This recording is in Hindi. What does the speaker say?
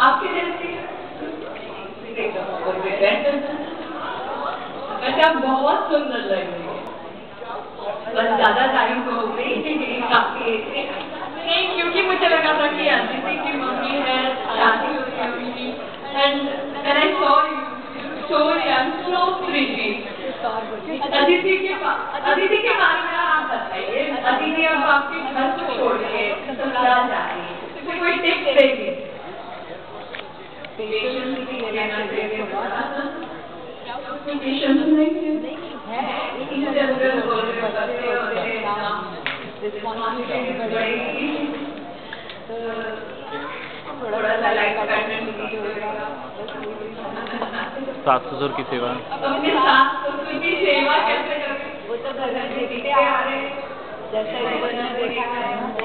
आपके जैसे। वैसे आप बहुत सुंदर लग रही बस ज़्यादा टाइम हो गई काफ़ी नहीं, क्योंकि मुझे लगा था कि अदिति की मम्मी है, शादी हो रही है and when I saw you so young so pretty Aditi के अदिति के बारे में आप बताइए। अदिति अब आपके घर को छोड़ के ससुराल जा रही है? कोई टिप्स देंगे थोड़ा है हो हो सा लाइफ सास ससुर की सेवा। अपने सास ससुर की सेवा कैसे करें? वो तो घर में देखते आ रहे हैं। जैसा है।